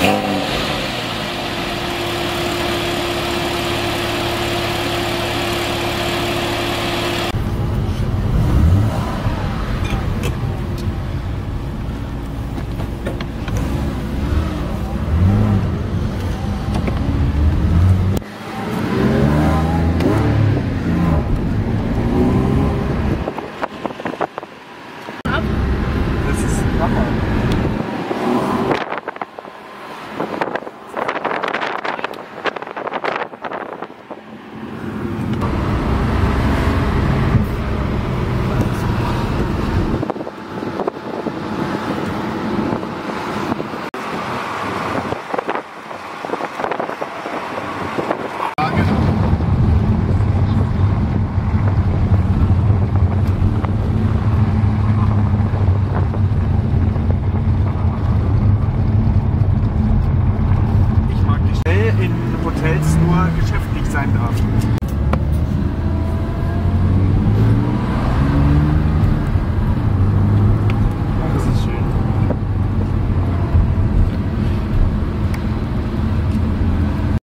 Música Hotels nur geschäftlich sein darf.